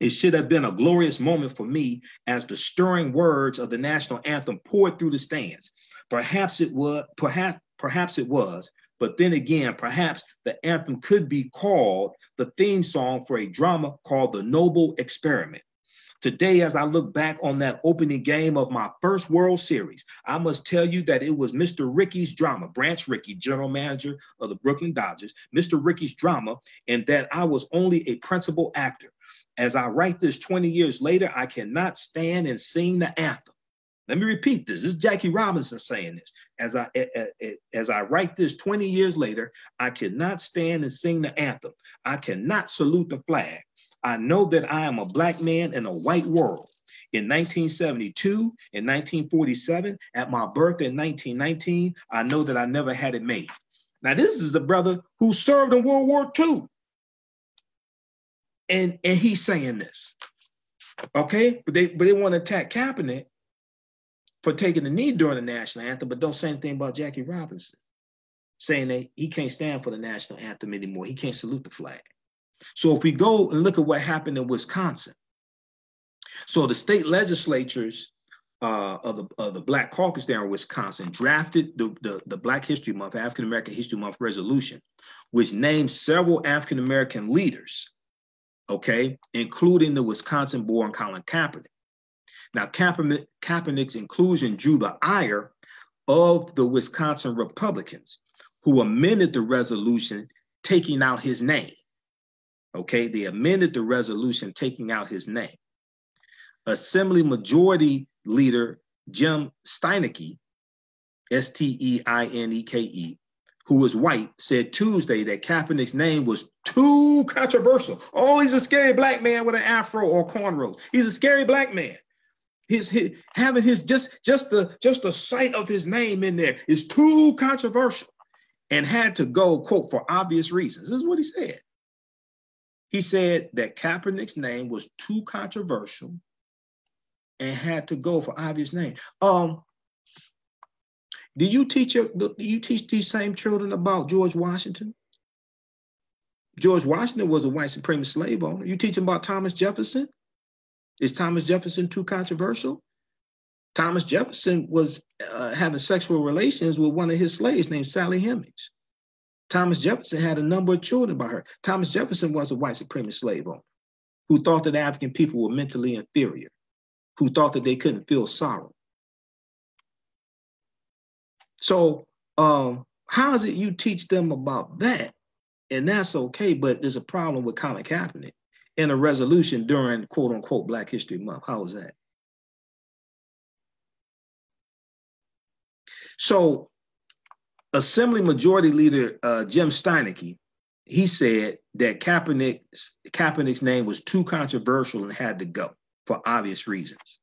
It should have been a glorious moment for me as the stirring words of the national anthem poured through the stands. Perhaps it was, perhaps, perhaps it was, but then again, perhaps the anthem could be called the theme song for a drama called The Noble Experiment. Today, as I look back on that opening game of my first World Series, I must tell you that it was Mr. Rickey's drama, Branch Rickey, general manager of the Brooklyn Dodgers, Mr. Rickey's drama, and that I was only a principal actor. As I write this 20 years later, I cannot stand and sing the anthem. Let me repeat this. This is Jackie Robinson saying this. As I as I write this 20 years later, I cannot stand and sing the anthem. I cannot salute the flag. I know that I am a black man in a white world. In 1972, in 1947, at my birth in 1919, I know that I never had it made. Now, this is a brother who served in World War II. And, and he's saying this. Okay, but they but they want to attack Kaepernick for taking the knee during the national anthem, but don't say anything about Jackie Robinson, saying that he can't stand for the national anthem anymore. He can't salute the flag. So if we go and look at what happened in Wisconsin, so the state legislatures uh, of, the, of the Black Caucus there in Wisconsin drafted the, the, the Black History Month, African American History Month resolution, which named several African American leaders, okay, including the Wisconsin born Colin Kaepernick. Now, Kaepernick, Kaepernick's inclusion drew the ire of the Wisconsin Republicans, who amended the resolution taking out his name. Okay, they amended the resolution taking out his name. Assembly Majority Leader Jim Steineke, S T E I N E K E, who was white, said Tuesday that Kaepernick's name was too controversial. Oh, he's a scary black man with an afro or cornrows. He's a scary black man his, his having his just just the just the sight of his name in there is too controversial and had to go quote for obvious reasons. This is what he said. He said that kaepernick's name was too controversial and had to go for obvious name. Um do you teach do you teach these same children about george washington? George washington was a white supremacist slave owner. You teach them about thomas jefferson is Thomas Jefferson too controversial? Thomas Jefferson was uh, having sexual relations with one of his slaves named Sally Hemings. Thomas Jefferson had a number of children by her. Thomas Jefferson was a white supremacist slave owner who thought that African people were mentally inferior, who thought that they couldn't feel sorrow. So, um, how is it you teach them about that? And that's okay, but there's a problem with Colin Kaepernick in a resolution during quote unquote Black History Month. How was that? So, Assembly Majority Leader uh, Jim Steineke, he said that Kaepernick's, Kaepernick's name was too controversial and had to go for obvious reasons.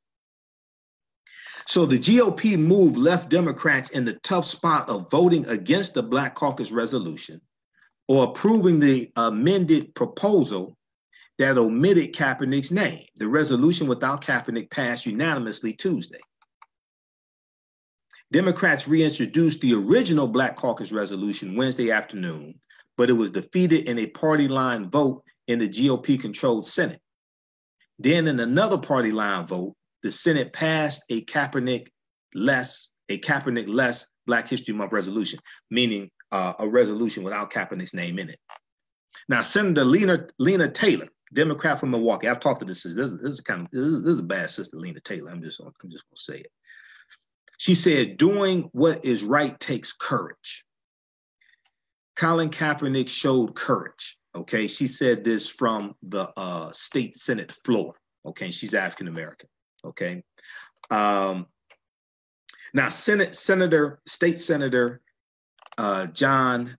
So the GOP move left Democrats in the tough spot of voting against the Black Caucus resolution or approving the amended proposal that omitted Kaepernick's name. The resolution without Kaepernick passed unanimously Tuesday. Democrats reintroduced the original Black Caucus resolution Wednesday afternoon, but it was defeated in a party line vote in the GOP controlled Senate. Then, in another party line vote, the Senate passed a Kaepernick less, a Kaepernick less Black History Month resolution, meaning uh, a resolution without Kaepernick's name in it. Now, Senator Lena, Lena Taylor, Democrat from Milwaukee, I've talked to this. This, this is kind of this is, this is a bad sister, Lena Taylor. I'm just I'm just gonna say it. She said, doing what is right takes courage. Colin Kaepernick showed courage. Okay. She said this from the uh, state Senate floor. Okay. She's African American. Okay. Um, now, Senate Senator, State Senator uh, John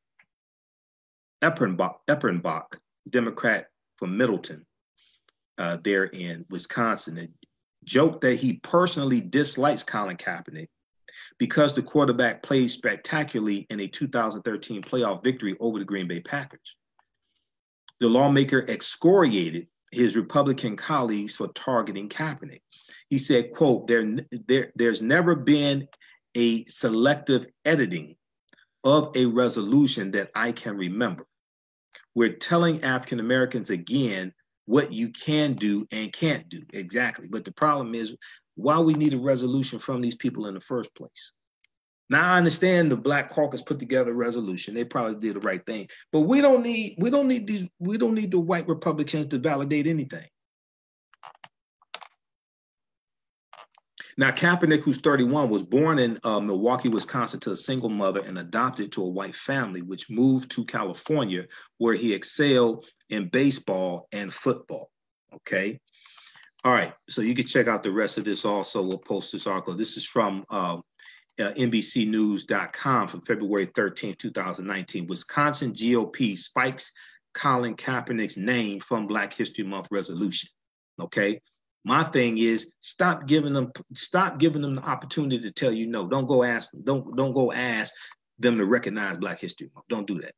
Erpenbach, Erpenbach, Democrat from Middleton, uh, there in Wisconsin, joked that he personally dislikes Colin Kaepernick because the quarterback played spectacularly in a 2013 playoff victory over the Green Bay Packers. The lawmaker excoriated his Republican colleagues for targeting Kaepernick. He said, quote, there, there, there's never been a selective editing of a resolution that I can remember. We're telling African Americans again what you can do and can't do. Exactly. But the problem is why we need a resolution from these people in the first place. Now I understand the Black Caucus put together a resolution. They probably did the right thing. But we don't need we don't need these we don't need the white Republicans to validate anything. Now, Kaepernick, who's 31, was born in uh, Milwaukee, Wisconsin, to a single mother and adopted to a white family, which moved to California, where he excelled in baseball and football. Okay. All right. So you can check out the rest of this also. We'll post this article. This is from uh, uh, NBCNews.com from February 13, 2019. Wisconsin GOP spikes Colin Kaepernick's name from Black History Month resolution. Okay. My thing is stop giving them stop giving them the opportunity to tell you no. Don't go ask them. Don't don't go ask them to recognize Black History Month. Don't do that.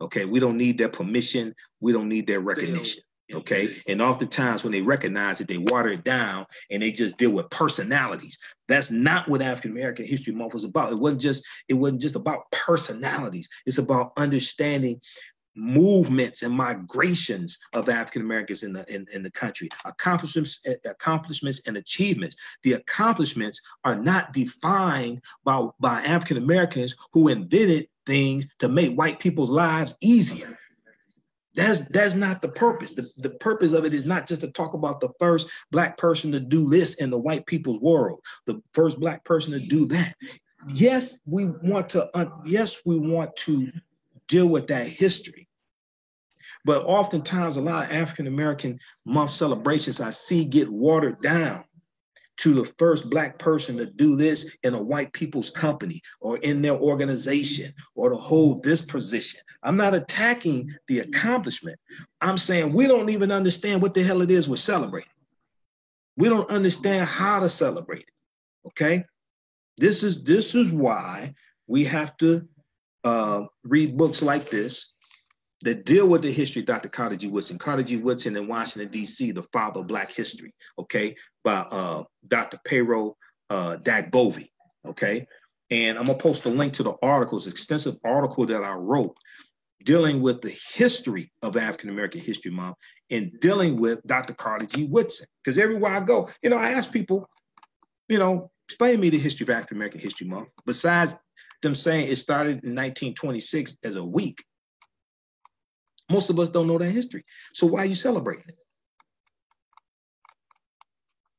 Okay, we don't need their permission. We don't need their recognition. Okay, and oftentimes when they recognize it, they water it down and they just deal with personalities. That's not what African American History Month was about. It wasn't just it wasn't just about personalities. It's about understanding movements and migrations of African Americans in the in, in the country, accomplishments, accomplishments and achievements. The accomplishments are not defined by, by African Americans who invented things to make white people's lives easier. That's that's not the purpose. The, the purpose of it is not just to talk about the first black person to do this in the white people's world, the first black person to do that. Yes, we want to. Uh, yes, we want to deal with that history. But oftentimes, a lot of African American month celebrations I see get watered down to the first Black person to do this in a white people's company or in their organization or to hold this position. I'm not attacking the accomplishment. I'm saying we don't even understand what the hell it is we're celebrating. We don't understand how to celebrate it. Okay. This is this is why we have to uh, read books like this that deal with the history of Dr. Carter G. Woodson. Carter G. Woodson in Washington, D.C., the father of Black history, okay, by uh, Dr. Pero uh, Dagbovie, okay? And I'm gonna post a link to the articles, extensive article that I wrote dealing with the history of African American History Month and dealing with Dr. Carter G. Woodson. Because everywhere I go, you know, I ask people, you know, explain me the history of African American History Month. Besides them saying it started in 1926 as a week. Most of us don't know that history. So why are you celebrating it?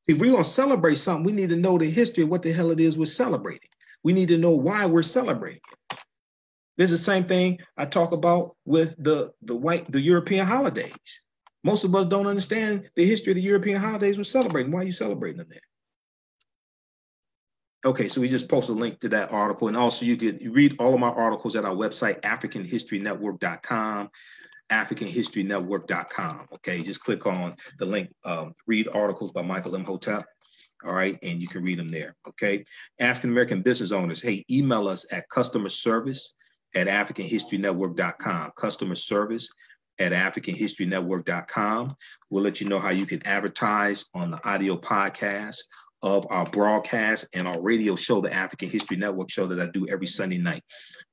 If we're going to celebrate something, we need to know the history of what the hell it is we're celebrating. We need to know why we're celebrating it. This is the same thing I talk about with the, the white, the European holidays. Most of us don't understand the history of the European holidays we're celebrating. Why are you celebrating them then? Okay, so we just posted a link to that article. And also you could read all of my articles at our website, AfricanHistoryNetwork.com, AfricanHistoryNetwork.com. Okay, just click on the link, um, read articles by Michael Imhotep. All right, and you can read them there. Okay, African American business owners, hey, email us at customer service at AfricanHistoryNetwork.com. Customer service at AfricanHistoryNetwork.com. We'll let you know how you can advertise on the audio podcast of our broadcast and our radio show, the African History Network show that I do every Sunday night.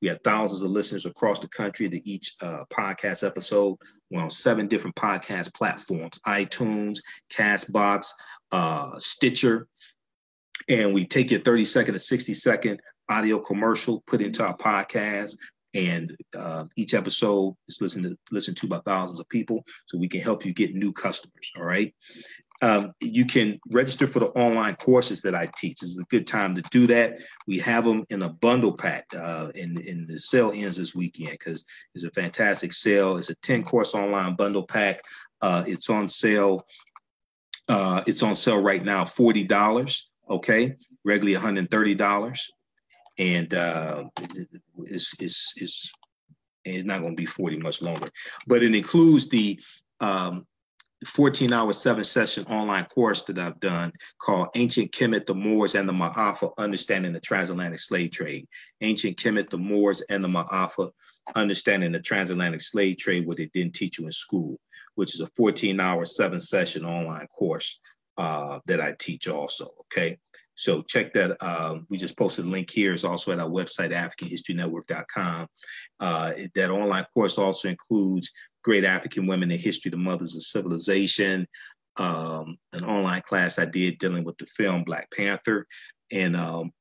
We have thousands of listeners across the country to each uh, podcast episode. We're on seven different podcast platforms iTunes, Castbox, uh, Stitcher. And we take your 30 second to 60 second audio commercial, put into our podcast, and uh, each episode is listened to listened to by thousands of people so we can help you get new customers all right um, you can register for the online courses that I teach. This is a good time to do that. We have them in a bundle pack, uh, and, and the sale ends this weekend because it's a fantastic sale. It's a 10 course online bundle pack. Uh, it's on sale. Uh, it's on sale right now, $40. Okay, regularly $130. And uh, it's, it's, it's, it's not going to be 40 much longer, but it includes the um, 14 hour, seven session online course that I've done called Ancient Kemet, the Moors, and the Ma'afa Understanding the Transatlantic Slave Trade. Ancient Kemet, the Moors, and the Ma'afa Understanding the Transatlantic Slave Trade, what they didn't teach you in school, which is a 14 hour, seven session online course uh, that I teach also. Okay. So check that. Um, we just posted a link here. It's also at our website, AfricanHistoryNetwork.com. Uh, that online course also includes great African women in history, the mothers of civilization, um, an online class I did dealing with the film Black Panther, and um,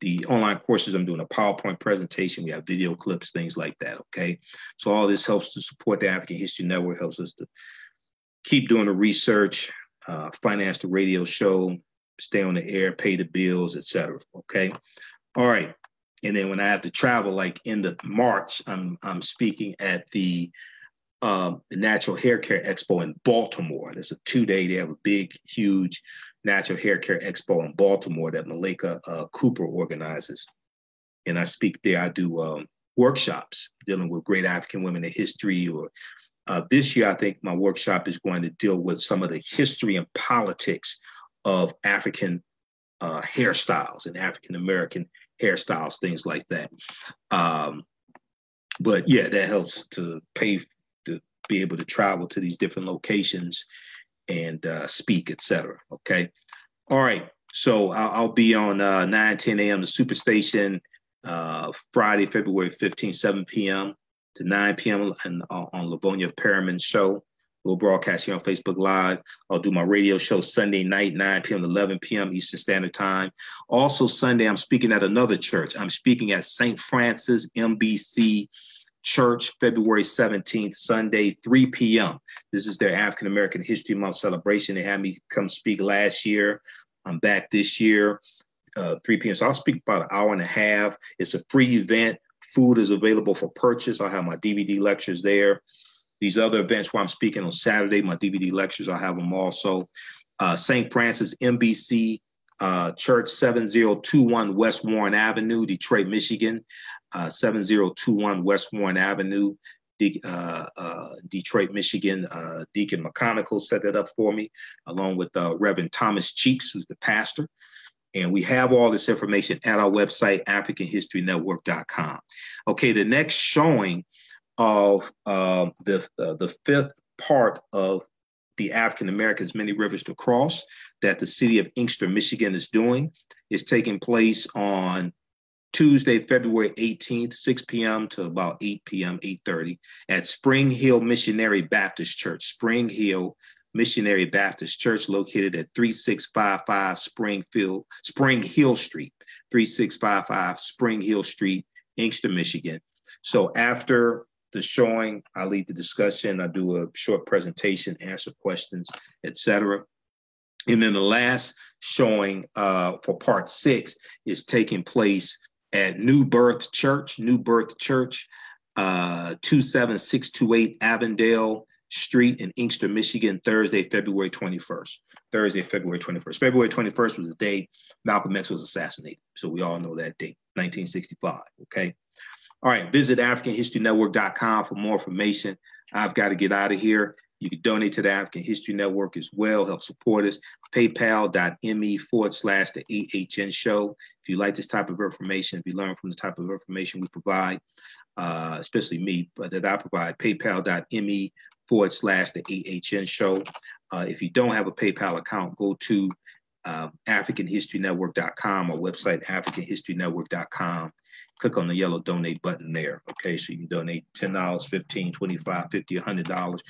the online courses I'm doing a PowerPoint presentation. We have video clips, things like that. Okay, so all this helps to support the African History Network, helps us to keep doing the research, uh, finance the radio show, stay on the air, pay the bills, etc. Okay, all right. And then when I have to travel, like in the March, I'm I'm speaking at the um, the Natural Hair Care Expo in Baltimore. It's a two day, they have a big, huge Natural Hair Care Expo in Baltimore that Malika uh, Cooper organizes. And I speak there. I do um, workshops dealing with great African women in history. Or uh, this year, I think my workshop is going to deal with some of the history and politics of African uh, hairstyles and African American hairstyles, things like that. Um, but yeah, that helps to pay be able to travel to these different locations and uh, speak, etc. Okay. All right. So I'll, I'll be on uh, 9, 10 a.m. the Superstation uh, Friday, February 15, 7 p.m. to 9 p.m. And, uh, on Lavonia Perriman Show. We'll broadcast here on Facebook Live. I'll do my radio show Sunday night, 9 p.m. to 11 p.m. Eastern Standard Time. Also, Sunday, I'm speaking at another church. I'm speaking at St. Francis MBC Church, February 17th, Sunday, 3 p.m. This is their African American History Month celebration. They had me come speak last year. I'm back this year, uh, 3 p.m. So I'll speak about an hour and a half. It's a free event. Food is available for purchase. I'll have my DVD lectures there. These other events where I'm speaking on Saturday, my DVD lectures, I'll have them also. Uh, St. Francis MBC uh, Church 7021 West Warren Avenue, Detroit, Michigan uh, 7021 West Warren Avenue, De- uh, uh, Detroit, Michigan. Uh, Deacon McConicle set that up for me, along with uh, Reverend Thomas Cheeks, who's the pastor. And we have all this information at our website, AfricanHistoryNetwork.com. Okay, the next showing of um, the, uh, the fifth part of the African Americans Many Rivers to Cross that the city of Inkster, Michigan is doing is taking place on Tuesday, February 18th, 6 p.m. to about 8 p.m., 8:30 at Spring Hill Missionary Baptist Church. Spring Hill Missionary Baptist Church located at 3655 Springfield, Spring Hill Street, 3655 Spring Hill Street, Inkster, Michigan. So after the showing, I lead the discussion, I do a short presentation, answer questions, etc. And then the last showing uh, for part six is taking place at New Birth Church, New Birth Church, uh, 27628 Avondale, Street in Inkster, Michigan, Thursday, February 21st. Thursday, February 21st. February 21st was the day Malcolm X was assassinated. So we all know that date, 1965. Okay. All right. Visit AfricanHistoryNetwork.com for more information. I've got to get out of here. You can donate to the African History Network as well, help support us. PayPal.me forward slash the AHN show. If you like this type of information, if you learn from the type of information we provide, uh, especially me, but that I provide, paypal.me forward slash the AHN show. Uh, if you don't have a PayPal account, go to uh, AfricanHistoryNetwork.com, our website, AfricanHistoryNetwork.com. Click on the yellow donate button there. Okay, so you can donate $10, $15, $25, $50, $100.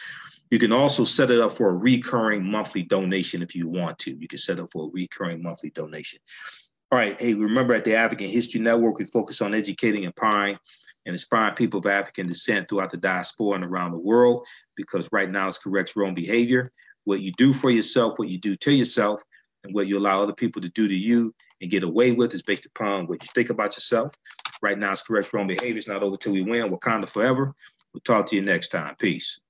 You can also set it up for a recurring monthly donation if you want to. You can set up for a recurring monthly donation. All right. Hey, remember at the African History Network, we focus on educating, empowering, and inspiring people of African descent throughout the diaspora and around the world because right now it's corrects wrong behavior. What you do for yourself, what you do to yourself, and what you allow other people to do to you and get away with is based upon what you think about yourself. Right now it's correct wrong behavior. It's not over till we win. Wakanda forever. We'll talk to you next time. Peace.